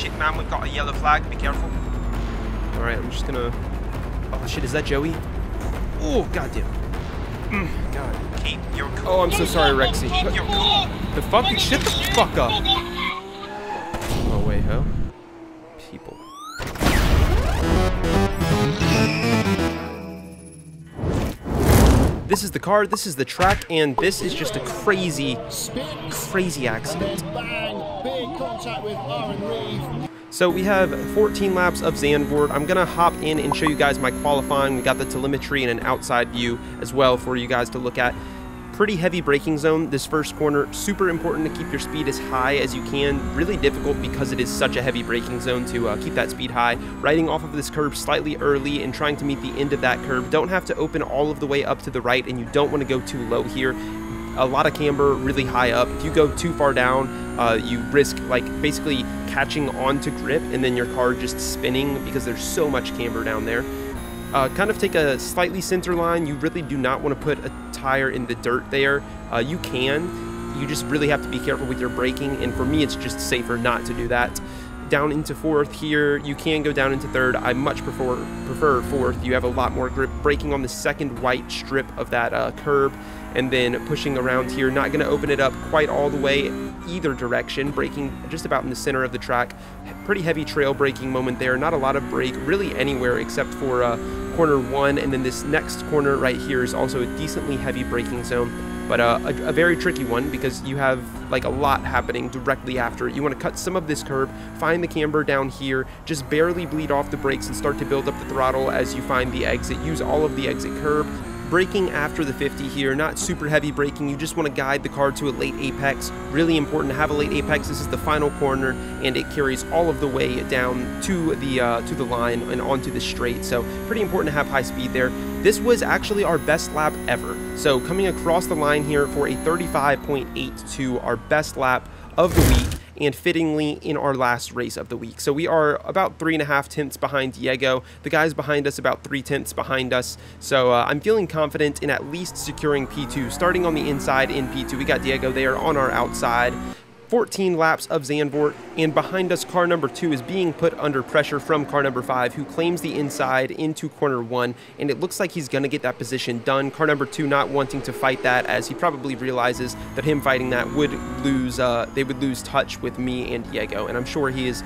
shit, man. We've got a yellow flag. Be careful. All right, I'm just gonna. Oh shit, is that Joey? Oh goddamn. Mm, God. Keep your cool. Oh, I'm so sorry, Rexy. Keep your cool. The fuck? Shut the fuck up. Oh wait, huh? This is the car, this is the track, and this is just a crazy, crazy accident. So we have 14 laps of Zandvoort. I'm gonna hop in and show you guys my qualifying. We got the telemetry and an outside view as well for you guys to look at. Pretty heavy braking zone this first corner. Super important to keep your speed as high as you can. Really difficult because it is such a heavy braking zone to uh, keep that speed high. Riding off of this curb slightly early and trying to meet the end of that curb. Don't have to open all of the way up to the right and you don't want to go too low here a lot of camber really high up. If you go too far down, uh, you risk like basically catching onto grip and then your car just spinning because there's so much camber down there. Uh, kind of take a slightly center line. You really do not want to put a tire in the dirt there. Uh, you can. You just really have to be careful with your braking. And for me, it's just safer not to do that. Down into fourth here, you can go down into third. I much prefer prefer fourth. You have a lot more grip. Braking on the second white strip of that uh, curb and then pushing around here. Not going to open it up quite all the way either direction, braking just about in the center of the track. Pretty heavy trail braking moment there. Not a lot of brake really anywhere except for uh, corner one. And then this next corner right here is also a decently heavy braking zone. But uh, a, a very tricky one because you have like a lot happening directly after it. You want to cut some of this curb, find the camber down here, just barely bleed off the brakes and start to build up the throttle as you find the exit. Use all of the exit curb, braking after the 50 here, not super heavy braking. You just want to guide the car to a late apex. Really important to have a late apex. This is the final corner, and it carries all of the way down to the uh, to the line and onto the straight. So pretty important to have high speed there. This was actually our best lap ever. So coming across the line here for a 35.82, our best lap of the week and fittingly in our last race of the week. So we are about three and a half tenths behind Diego. The guys behind us about three tenths behind us. So uh, I'm feeling confident in at least securing P2. Starting on the inside in P2, we got Diego there on our outside. 14 laps of Zandvoort, and behind us, car number two is being put under pressure from car number five, who claims the inside into corner one, and it looks like he's going to get that position done. Car number two not wanting to fight that, as he probably realizes that him fighting that would lose, uh, they would lose touch with me and Diego, and I'm sure he is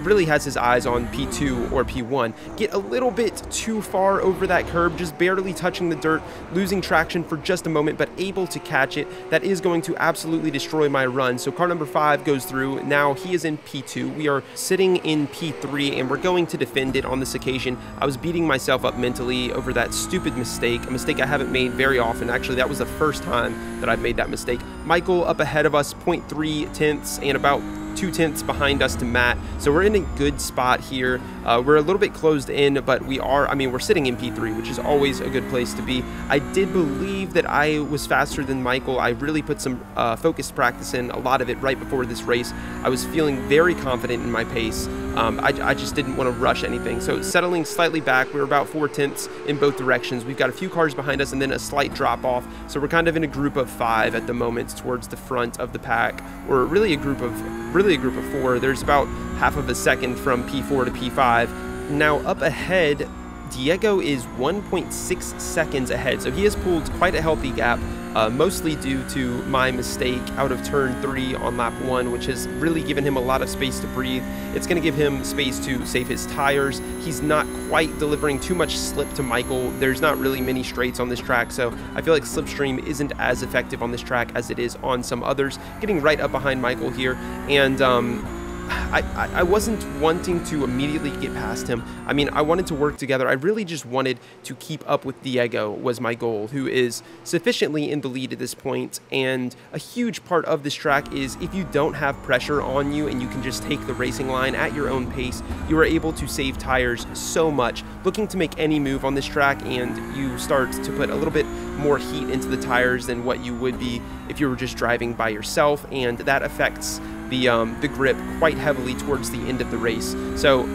really has his eyes on P2 or P1. Get a little bit too far over that curb, just barely touching the dirt, losing traction for just a moment, but able to catch it. That is going to absolutely destroy my run. So car number five goes through. Now he is in P2. We are sitting in P3 and we're going to defend it on this occasion. I was beating myself up mentally over that stupid mistake, a mistake I haven't made very often. Actually, that was the first time that I've made that mistake. Michael up ahead of us, 0.3 tenths and about two tenths behind us to Matt. So we're in a good spot here. Uh, we're a little bit closed in, but we are, I mean, we're sitting in P3, which is always a good place to be. I did believe that I was faster than Michael. I really put some uh, focused practice in, a lot of it right before this race. I was feeling very confident in my pace. Um, I, I, just didn't want to rush anything. So settling slightly back, we're about four tenths in both directions. We've got a few cars behind us and then a slight drop off. So we're kind of in a group of five at the moment towards the front of the pack, or really a group of really a group of four. There's about half of a second from P4 to P5. Now up ahead, Diego is 1.6 seconds ahead, so he has pulled quite a healthy gap, uh, mostly due to my mistake out of turn 3 on lap 1, which has really given him a lot of space to breathe. It's going to give him space to save his tires. He's not quite delivering too much slip to Michael. There's not really many straights on this track, so I feel like Slipstream isn't as effective on this track as it is on some others. Getting right up behind Michael here, and um, I, I, wasn't wanting to immediately get past him. I mean, I wanted to work together. I really just wanted to keep up with Diego was my goal, who is sufficiently in the lead at this point. And a huge part of this track is if you don't have pressure on you and you can just take the racing line at your own pace, you are able to save tires so much. Looking to make any move on this track and you start to put a little bit more heat into the tires than what you would be if you were just driving by yourself. And that affects the um, the grip quite heavily towards the end of the race. So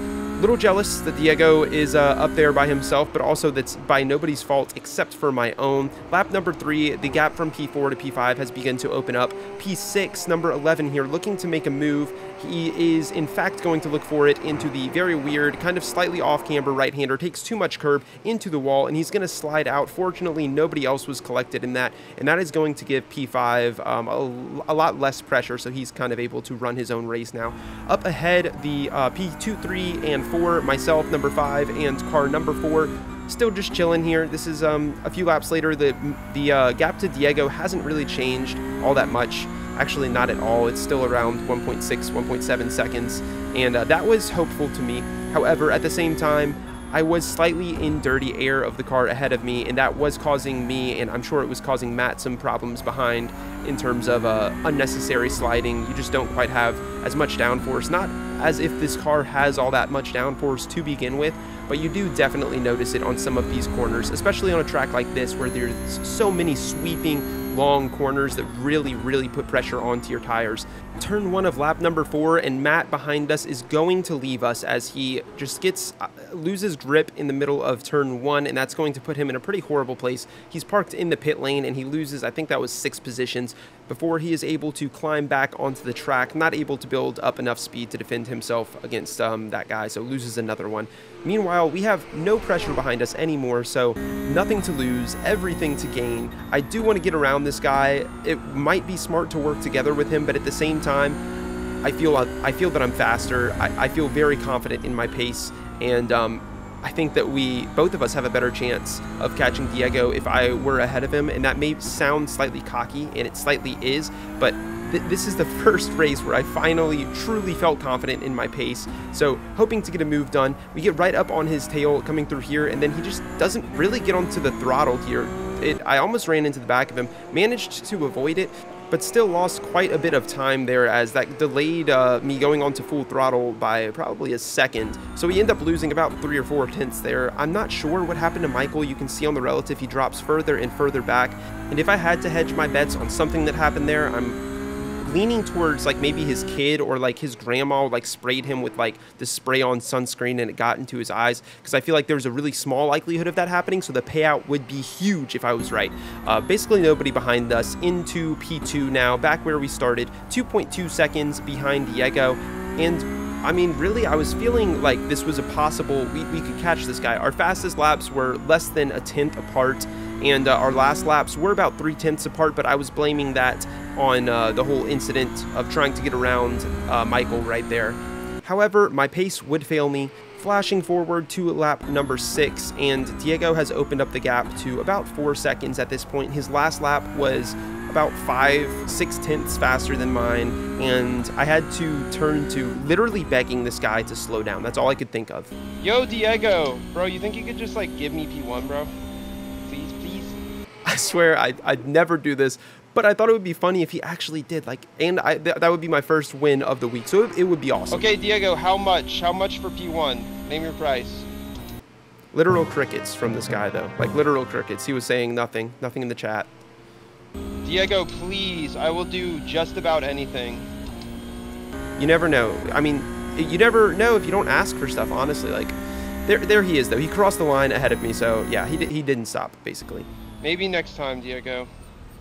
little jealous that Diego is uh, up there by himself, but also that's by nobody's fault except for my own. Lap number three, the gap from P4 to P5 has begun to open up. P6, number 11 here, looking to make a move. He is, in fact, going to look for it into the very weird, kind of slightly off-camber right-hander, takes too much curb into the wall, and he's going to slide out. Fortunately, nobody else was collected in that, and that is going to give P5 um, a, a, lot less pressure, so he's kind of able to run his own race now. Up ahead, the uh, P2, 3, and 4, myself, number 5, and car number 4, still just chilling here. This is um, a few laps later. The, the uh, gap to Diego hasn't really changed all that much. Actually, not at all. It's still around 1.6, 1.7 seconds, and uh, that was hopeful to me. However, at the same time, I was slightly in dirty air of the car ahead of me, and that was causing me, and I'm sure it was causing Matt some problems behind in terms of uh, unnecessary sliding. You just don't quite have as much downforce. Not as if this car has all that much downforce to begin with, but you do definitely notice it on some of these corners, especially on a track like this where there's so many sweeping long corners that really, really put pressure onto your tires. Turn one of lap number four, and Matt behind us is going to leave us as he just gets uh, loses grip in the middle of turn one, and that's going to put him in a pretty horrible place. He's parked in the pit lane, and he loses, I think that was six positions before he is able to climb back onto the track, not able to build up enough speed to defend himself against um, that guy, so loses another one. Meanwhile, we have no pressure behind us anymore, so nothing to lose, everything to gain. I do want to get around this guy. It might be smart to work together with him, but at the same time, I feel I feel that I'm faster. I, I feel very confident in my pace, and um, I think that we both of us have a better chance of catching Diego if I were ahead of him, and that may sound slightly cocky, and it slightly is, but th this is the first race where I finally truly felt confident in my pace. So hoping to get a move done, we get right up on his tail coming through here, and then he just doesn't really get onto the throttle here. It, I almost ran into the back of him, managed to avoid it, but still lost quite a bit of time there as that delayed uh, me going on to full throttle by probably a second. So we end up losing about three or four tenths there. I'm not sure what happened to Michael. You can see on the relative he drops further and further back. And if I had to hedge my bets on something that happened there, I'm leaning towards like maybe his kid or like his grandma like sprayed him with like the spray on sunscreen and it got into his eyes because I feel like there's a really small likelihood of that happening so the payout would be huge if I was right. Uh, basically nobody behind us into P2 now back where we started 2.2 seconds behind Diego and I mean, really, I was feeling like this was a possible, we, we could catch this guy. Our fastest laps were less than a tenth apart, and uh, our last laps were about three tenths apart, but I was blaming that on uh, the whole incident of trying to get around uh, Michael right there. However, my pace would fail me, flashing forward to lap number six, and Diego has opened up the gap to about four seconds at this point. His last lap was about five, six tenths faster than mine, and I had to turn to literally begging this guy to slow down. That's all I could think of. Yo, Diego, bro, you think you could just like give me P1, bro? Please, please. I swear I, I'd never do this, but I thought it would be funny if he actually did. Like, and I th that would be my first win of the week, so it, it would be awesome. Okay, Diego, how much? How much for P1? Name your price. Literal crickets from this guy, though. Like literal crickets. He was saying nothing, nothing in the chat. Diego, please, I will do just about anything. You never know. I mean, you never know if you don't ask for stuff, honestly. Like, there, there he is, though. He crossed the line ahead of me, so yeah, he, he didn't stop, basically. Maybe next time, Diego.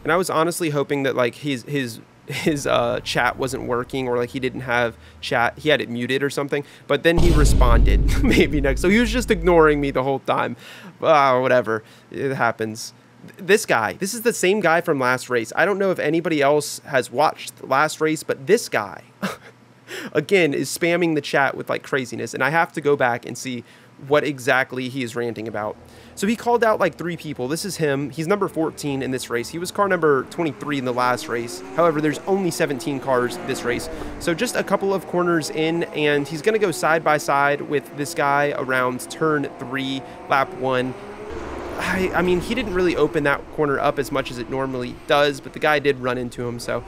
And I was honestly hoping that, like, his, his, his uh, chat wasn't working or, like, he didn't have chat. He had it muted or something. But then he responded, maybe next. So he was just ignoring me the whole time. Uh, whatever. It happens this guy, this is the same guy from last race. I don't know if anybody else has watched last race, but this guy, again, is spamming the chat with like craziness. And I have to go back and see what exactly he is ranting about. So he called out like three people. This is him. He's number 14 in this race. He was car number 23 in the last race. However, there's only 17 cars this race. So just a couple of corners in, and he's going to go side by side with this guy around turn three, lap one. I, I mean, he didn't really open that corner up as much as it normally does, but the guy did run into him, so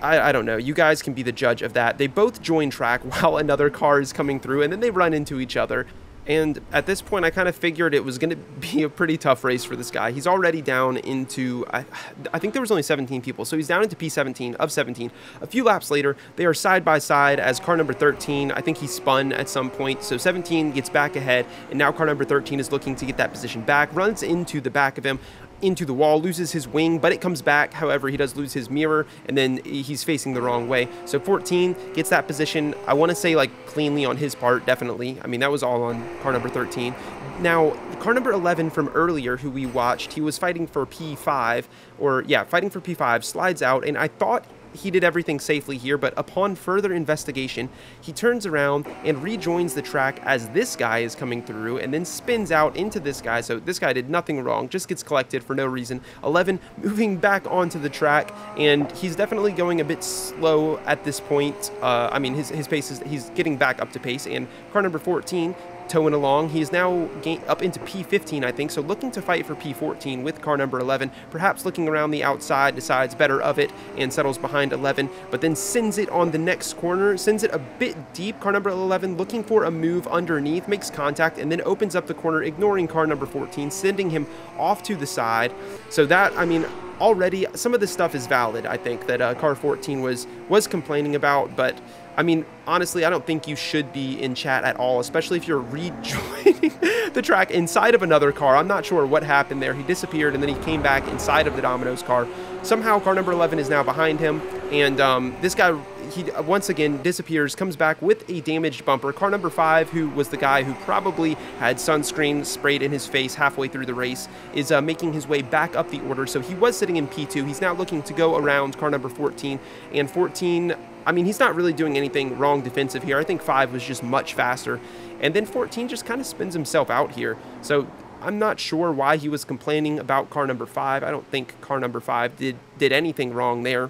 I, I, don't know. You guys can be the judge of that. They both join track while another car is coming through, and then they run into each other. And at this point, I kind of figured it was going to be a pretty tough race for this guy. He's already down into, I, I, think there was only 17 people, so he's down into P17 of 17. A few laps later, they are side by side as car number 13. I think he spun at some point, so 17 gets back ahead, and now car number 13 is looking to get that position back, runs into the back of him into the wall, loses his wing, but it comes back. However, he does lose his mirror, and then he's facing the wrong way. So 14 gets that position, I want to say like cleanly on his part, definitely. I mean, that was all on car number 13. Now, car number 11 from earlier, who we watched, he was fighting for P5, or yeah, fighting for P5, slides out, and I thought he did everything safely here, but upon further investigation, he turns around and rejoins the track as this guy is coming through and then spins out into this guy. So this guy did nothing wrong, just gets collected for no reason. 11 moving back onto the track, and he's definitely going a bit slow at this point. Uh, I mean, his, his pace is, he's getting back up to pace, and car number 14 towing along. He is now up into P15, I think, so looking to fight for P14 with car number 11, perhaps looking around the outside, decides better of it, and settles behind 11, but then sends it on the next corner, sends it a bit deep, car number 11 looking for a move underneath, makes contact, and then opens up the corner, ignoring car number 14, sending him off to the side. So that, I mean, already some of this stuff is valid, I think, that uh, car 14 was, was complaining about, but I mean, honestly, I don't think you should be in chat at all, especially if you're rejoining the track inside of another car. I'm not sure what happened there. He disappeared and then he came back inside of the Domino's car. Somehow, car number 11 is now behind him, and um, this guy he once again disappears, comes back with a damaged bumper. Car number five, who was the guy who probably had sunscreen sprayed in his face halfway through the race, is uh, making his way back up the order. So he was sitting in P2. He's now looking to go around car number 14, and 14 I mean, he's not really doing anything wrong defensive here. I think 5 was just much faster. And then 14 just kind of spins himself out here. So I'm not sure why he was complaining about car number 5. I don't think car number 5 did, did anything wrong there.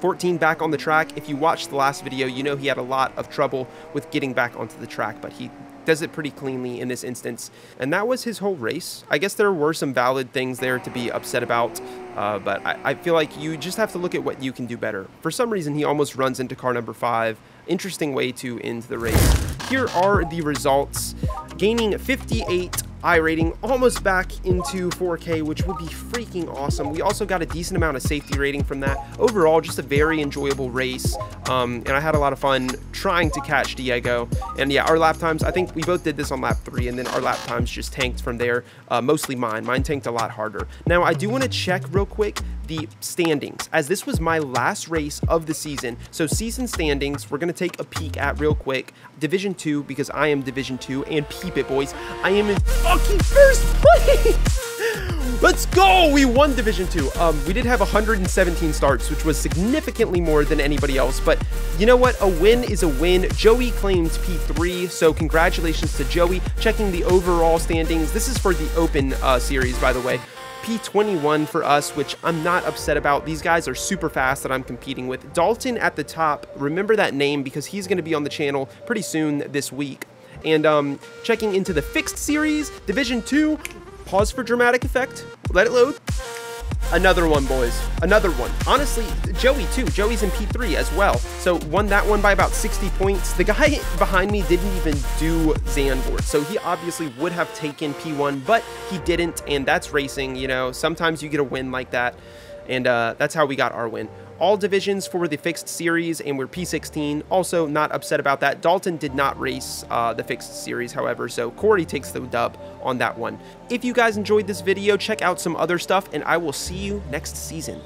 14 back on the track. If you watched the last video, you know he had a lot of trouble with getting back onto the track, but he does it pretty cleanly in this instance. And that was his whole race. I guess there were some valid things there to be upset about, uh, but I, I, feel like you just have to look at what you can do better. For some reason, he almost runs into car number five. Interesting way to end the race. Here are the results. Gaining 58 iRating almost back into 4K, which would be freaking awesome. We also got a decent amount of safety rating from that. Overall, just a very enjoyable race, um, and I had a lot of fun trying to catch Diego. And yeah, our lap times, I think we both did this on lap three, and then our lap times just tanked from there, uh, mostly mine. Mine tanked a lot harder. Now, I do want to check real quick the standings, as this was my last race of the season. So season standings, we're going to take a peek at real quick. Division 2, because I am Division 2, and peep it, boys. I am in fucking first place! Let's go! We won Division 2. Um, we did have 117 starts, which was significantly more than anybody else, but you know what? A win is a win. Joey claimed P3, so congratulations to Joey. Checking the overall standings. This is for the Open uh, series, by the way. P21 for us, which I'm not upset about. These guys are super fast that I'm competing with. Dalton at the top, remember that name because he's going to be on the channel pretty soon this week. And um, checking into the fixed series, Division 2, pause for dramatic effect, let it load. Another one, boys. Another one. Honestly, Joey too. Joey's in P3 as well. So won that one by about 60 points. The guy behind me didn't even do Zandvoort. So he obviously would have taken P1, but he didn't. And that's racing, you know. Sometimes you get a win like that. And uh, that's how we got our win all divisions for the fixed series, and we're P16. Also, not upset about that. Dalton did not race uh, the fixed series, however, so Corey takes the dub on that one. If you guys enjoyed this video, check out some other stuff, and I will see you next season.